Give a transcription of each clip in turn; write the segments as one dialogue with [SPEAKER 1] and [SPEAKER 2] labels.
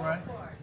[SPEAKER 1] Right.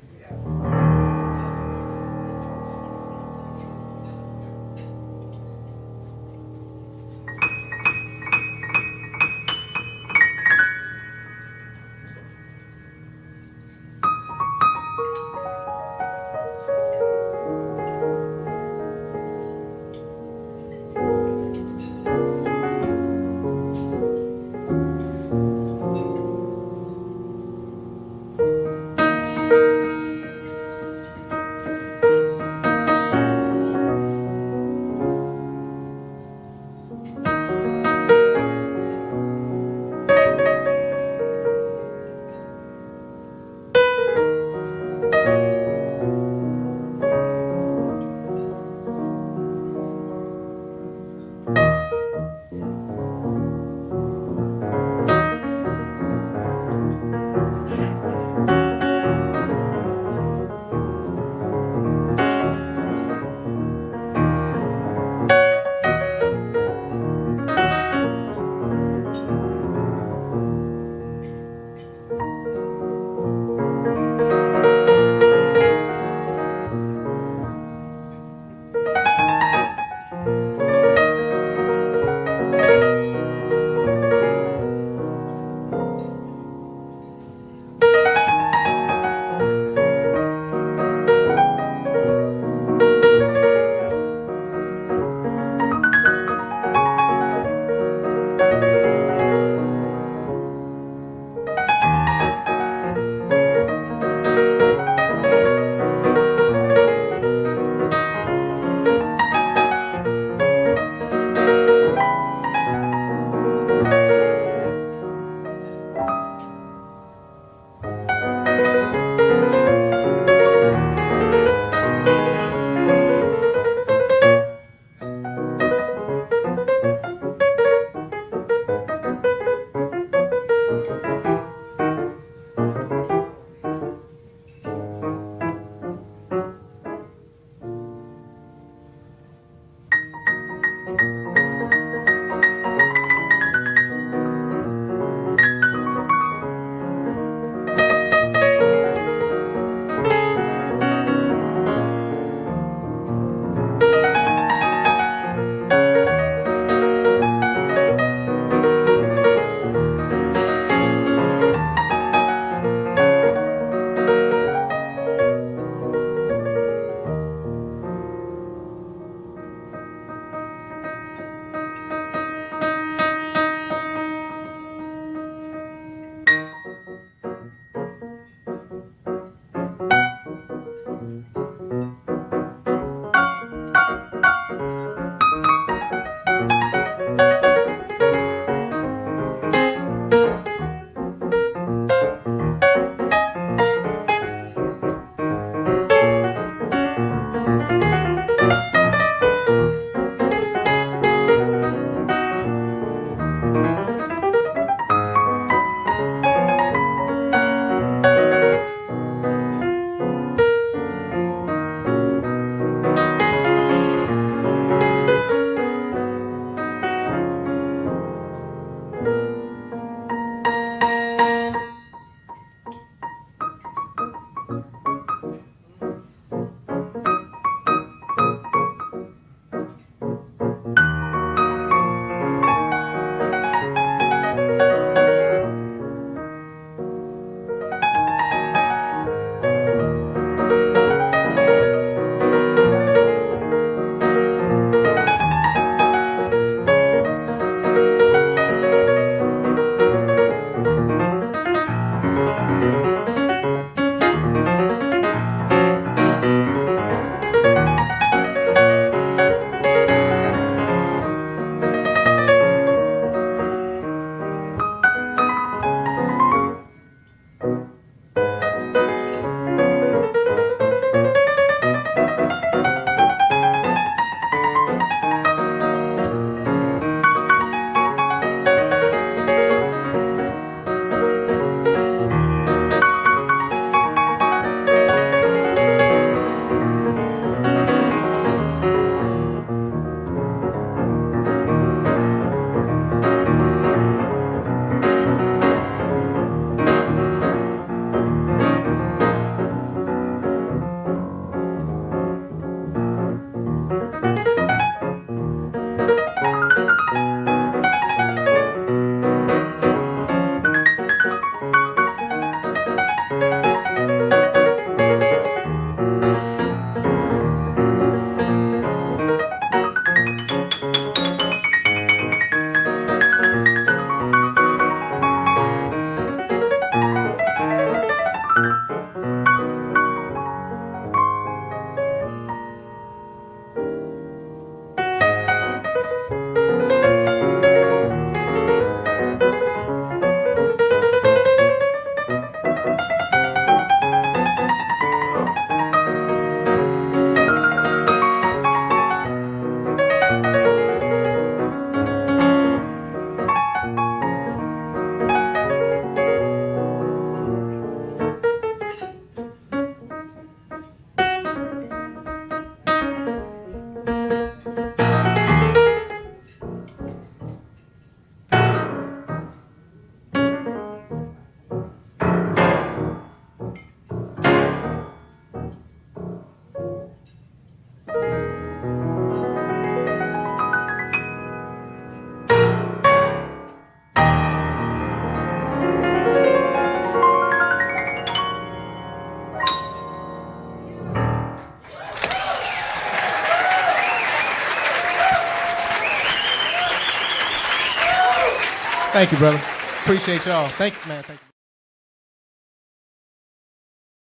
[SPEAKER 1] Thank you, brother. Appreciate y'all. Thank you, man. Thank you.